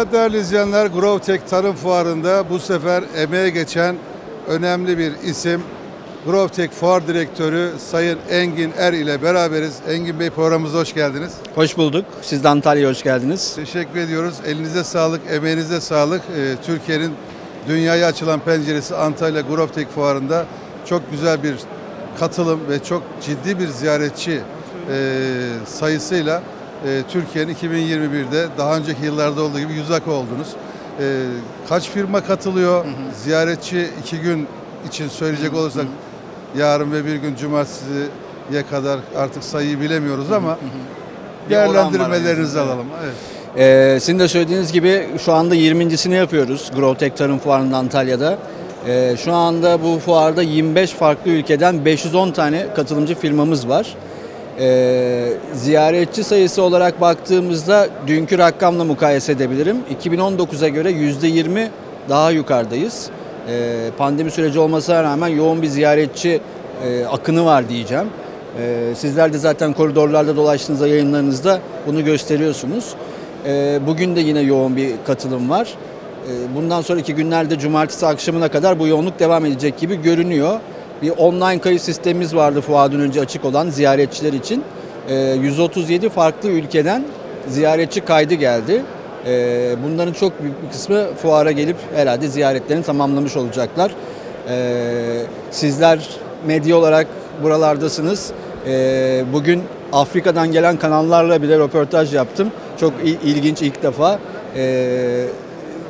Evet değerli izleyenler GrowTech Tarım Fuarı'nda bu sefer emeğe geçen önemli bir isim GrowTech Fuar Direktörü Sayın Engin Er ile beraberiz. Engin Bey programımıza hoş geldiniz. Hoş bulduk. Siz de Antalya'ya hoş geldiniz. Teşekkür ediyoruz. Elinize sağlık, emeğinize sağlık. Ee, Türkiye'nin dünyaya açılan penceresi Antalya GrowTech Fuarı'nda çok güzel bir katılım ve çok ciddi bir ziyaretçi e, sayısıyla e, Türkiye'nin 2021'de daha önceki yıllarda olduğu gibi yüzak oldunuz. E, kaç firma katılıyor? Ziyaretçi iki gün için söyleyecek olursak yarın ve bir gün cumartesiye kadar artık sayıyı bilemiyoruz ama Bir oran var değerlendirmelerinizi aslında, alalım. Evet. Ee, sizin de söylediğiniz gibi şu anda 20.sini yapıyoruz GrowTech Tarım Fuarı'nda Antalya'da. Ee, şu anda bu fuarda 25 farklı ülkeden 510 tane katılımcı firmamız var. Ee, ziyaretçi sayısı olarak baktığımızda dünkü rakamla mukayese edebilirim. 2019'a göre %20 daha yukarıdayız. Ee, pandemi süreci olmasına rağmen yoğun bir ziyaretçi e, akını var diyeceğim. Ee, sizler de zaten koridorlarda dolaştığınızda yayınlarınızda bunu gösteriyorsunuz. Ee, bugün de yine yoğun bir katılım var. Bundan sonraki günlerde cumartesi akşamına kadar bu yoğunluk devam edecek gibi görünüyor. Bir online kayıt sistemimiz vardı fuardan önce açık olan ziyaretçiler için. Ee, 137 farklı ülkeden ziyaretçi kaydı geldi. Ee, bunların çok büyük bir kısmı fuara gelip herhalde ziyaretlerini tamamlamış olacaklar. Ee, sizler medya olarak buralardasınız. Ee, bugün Afrika'dan gelen kanallarla bile röportaj yaptım. Çok il- ilginç ilk defa. Ee,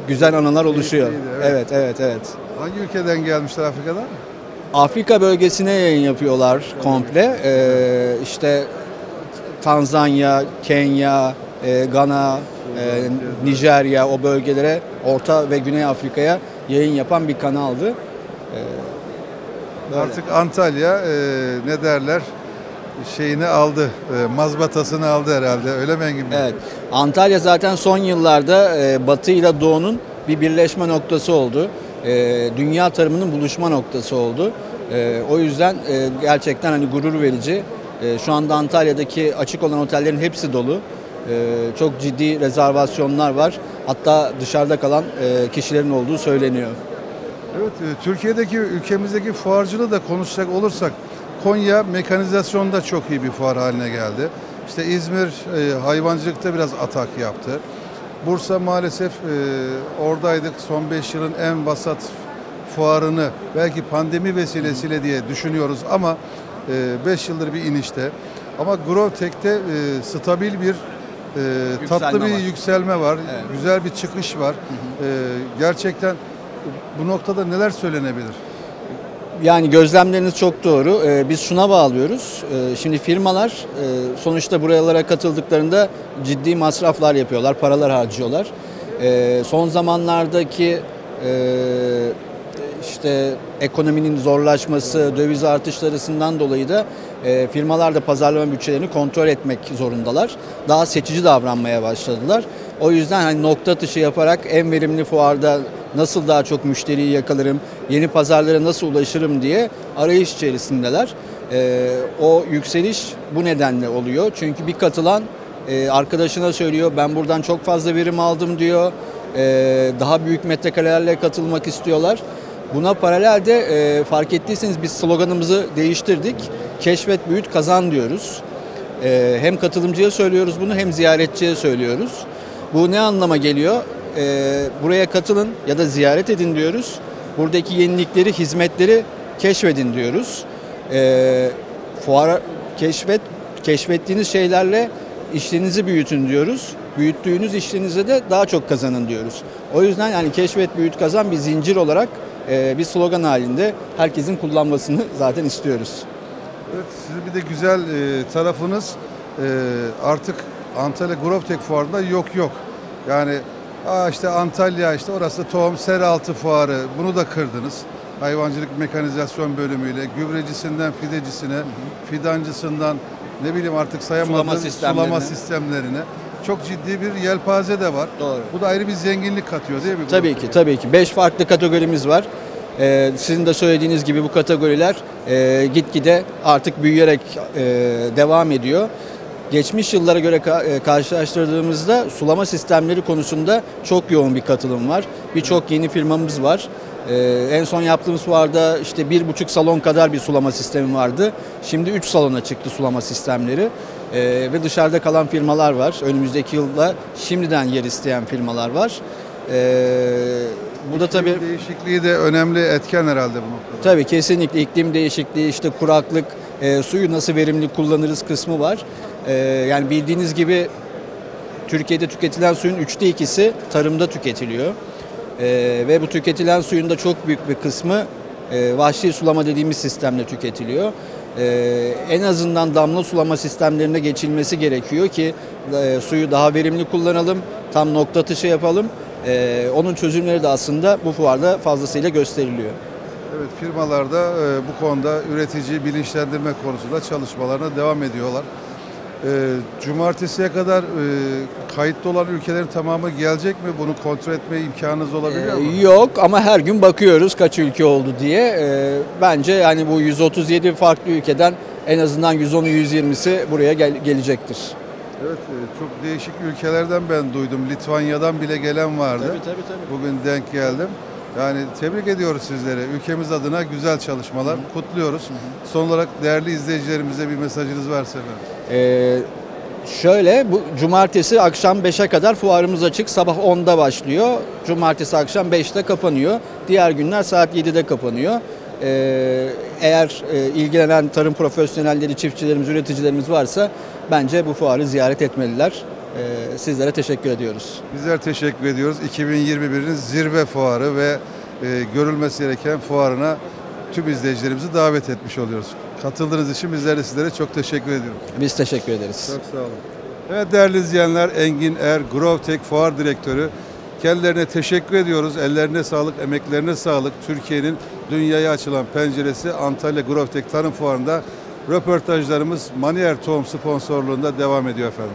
güzel anılar oluşuyor. Evet. Evet, evet, evet. Hangi ülkeden gelmişler Afrika'dan? Afrika bölgesine yayın yapıyorlar komple. Ee, işte Tanzanya, Kenya, e, Gana, e, Nijerya o bölgelere, Orta ve Güney Afrika'ya yayın yapan bir kanaldı. Ee, böyle. Artık Antalya e, ne derler şeyini aldı, e, mazbatasını aldı herhalde öyle mi Engin Bey? Evet. Antalya zaten son yıllarda e, Batı ile Doğu'nun bir birleşme noktası oldu. E, dünya tarımının buluşma noktası oldu. E, o yüzden e, gerçekten hani gurur verici. E, şu anda Antalya'daki açık olan otellerin hepsi dolu. E, çok ciddi rezervasyonlar var. Hatta dışarıda kalan e, kişilerin olduğu söyleniyor. Evet, e, Türkiye'deki ülkemizdeki fuarcılığı da konuşacak olursak Konya mekanizasyonda çok iyi bir fuar haline geldi. İşte İzmir e, hayvancılıkta biraz atak yaptı. Bursa maalesef e, oradaydık son 5 yılın en vasat fuarını belki pandemi vesilesiyle diye düşünüyoruz ama 5 yıldır bir inişte. Ama GrowTech'te e, stabil bir e, tatlı bir var. yükselme var. Evet. Güzel bir çıkış var. E, gerçekten bu noktada neler söylenebilir? Yani gözlemleriniz çok doğru. Ee, biz şuna bağlıyoruz. Ee, şimdi firmalar e, sonuçta buralara katıldıklarında ciddi masraflar yapıyorlar, paralar harcıyorlar. Ee, son zamanlardaki e, işte ekonominin zorlaşması, döviz artışlarından dolayı da e, firmalar da pazarlama bütçelerini kontrol etmek zorundalar. Daha seçici davranmaya başladılar. O yüzden hani nokta atışı yaparak en verimli fuarda nasıl daha çok müşteriyi yakalarım, yeni pazarlara nasıl ulaşırım diye arayış içerisindeler. Ee, o yükseliş bu nedenle oluyor. Çünkü bir katılan e, arkadaşına söylüyor ben buradan çok fazla verim aldım diyor. Ee, daha büyük metrekarelerle katılmak istiyorlar. Buna paralel de e, fark ettiyseniz biz sloganımızı değiştirdik. Keşfet, büyüt, kazan diyoruz. Ee, hem katılımcıya söylüyoruz bunu hem ziyaretçiye söylüyoruz. Bu ne anlama geliyor? Ee, buraya katılın ya da ziyaret edin diyoruz. Buradaki yenilikleri, hizmetleri keşfedin diyoruz. Ee, fuara keşfet, keşfettiğiniz şeylerle işlerinizi büyütün diyoruz. Büyüttüğünüz işlerinize de daha çok kazanın diyoruz. O yüzden yani keşfet, büyüt, kazan bir zincir olarak e, bir slogan halinde herkesin kullanmasını zaten istiyoruz. Evet, sizin bir de güzel e, tarafınız e, artık Antalya GrowTech Fuarı'nda yok yok. Yani aa işte Antalya işte orası tohum seraltı fuarı bunu da kırdınız. Hayvancılık mekanizasyon bölümüyle gübrecisinden fidecisine, fidancısından ne bileyim artık sayamadığım Sulama sistemlerine. sulama sistemlerine. Çok ciddi bir yelpaze de var. Doğru. Bu da ayrı bir zenginlik katıyor değil mi? Tabii ki, tabii ki. Beş farklı kategorimiz var. Ee, sizin de söylediğiniz gibi bu kategoriler e, gitgide artık büyüyerek e, devam ediyor. geçmiş yıllara göre ka- e, karşılaştırdığımızda sulama sistemleri konusunda çok yoğun bir katılım var. Birçok yeni firmamız var. E, en son yaptığımız fuarda işte bir buçuk salon kadar bir sulama sistemi vardı. Şimdi 3 salona çıktı sulama sistemleri. E, ve dışarıda kalan firmalar var. Önümüzdeki yılda şimdiden yer isteyen firmalar var. E, bu da tabii İklim değişikliği de önemli etken herhalde bu noktada. Tabii kesinlikle iklim değişikliği, işte kuraklık, e, suyu nasıl verimli kullanırız kısmı var. E, yani bildiğiniz gibi Türkiye'de tüketilen suyun üçte ikisi tarımda tüketiliyor. E, ve bu tüketilen suyun da çok büyük bir kısmı e, vahşi sulama dediğimiz sistemle tüketiliyor. E, en azından damla sulama sistemlerine geçilmesi gerekiyor ki e, suyu daha verimli kullanalım, tam nokta atışı yapalım. E, onun çözümleri de aslında bu fuarda fazlasıyla gösteriliyor. Evet firmalarda e, bu konuda üreticiyi bilinçlendirme konusunda çalışmalarına devam ediyorlar. E, cumartesiye kadar e, kayıtlı olan ülkelerin tamamı gelecek mi? Bunu kontrol etme imkanınız olabiliyor mu? Ee, Yok ama her gün bakıyoruz kaç ülke oldu diye. Ee, bence yani bu 137 farklı ülkeden en azından 110'u 120'si buraya gel- gelecektir. Evet e, çok değişik ülkelerden ben duydum. Litvanya'dan bile gelen vardı. tabii tabii. Bugün denk geldim. Yani tebrik ediyoruz sizlere. Ülkemiz adına güzel çalışmalar. Kutluyoruz. Son olarak değerli izleyicilerimize bir mesajınız varsa efendim. Ee, şöyle bu cumartesi akşam 5'e kadar fuarımız açık. Sabah 10'da başlıyor. Cumartesi akşam 5'te kapanıyor. Diğer günler saat 7'de kapanıyor. Ee, eğer e, ilgilenen tarım profesyonelleri, çiftçilerimiz, üreticilerimiz varsa bence bu fuarı ziyaret etmeliler. Ee, sizlere teşekkür ediyoruz. Bizler teşekkür ediyoruz. 2021'in zirve fuarı ve e, görülmesi gereken fuarına tüm izleyicilerimizi davet etmiş oluyoruz. Katıldığınız için bizler de sizlere çok teşekkür ediyoruz. Biz teşekkür ederiz. Çok sağ olun. Evet değerli izleyenler Engin Er, GrowTech Fuar Direktörü. Kendilerine teşekkür ediyoruz. Ellerine sağlık, emeklerine sağlık. Türkiye'nin dünyaya açılan penceresi Antalya GrowTech Tarım Fuarı'nda röportajlarımız Manier Tohum sponsorluğunda devam ediyor efendim.